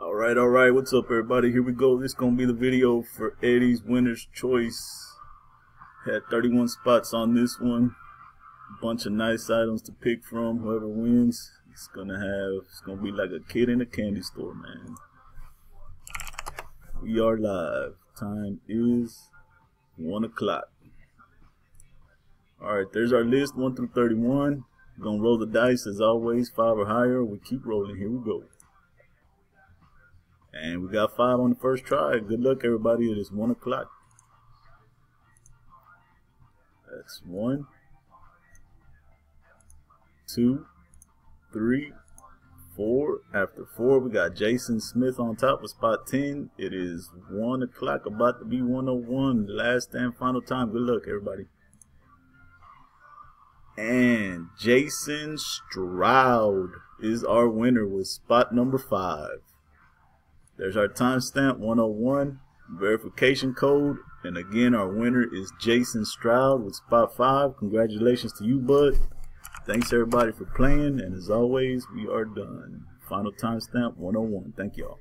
All right, all right. What's up, everybody? Here we go. This gonna be the video for Eddie's winner's choice. Had 31 spots on this one. A bunch of nice items to pick from. Whoever wins, it's gonna have. It's gonna be like a kid in a candy store, man. We are live. Time is one o'clock. All right, there's our list, one through 31. Gonna roll the dice as always, five or higher. We keep rolling. Here we go. And we got five on the first try. Good luck, everybody. It is one o'clock. That's one, two, three, four. After four, we got Jason Smith on top of spot 10. It is one o'clock, about to be 101. Last and final time. Good luck, everybody. And Jason Stroud is our winner with spot number five. There's our timestamp 101 verification code. And again, our winner is Jason Stroud with spot five. Congratulations to you, bud. Thanks everybody for playing. And as always, we are done. Final timestamp 101. Thank y'all.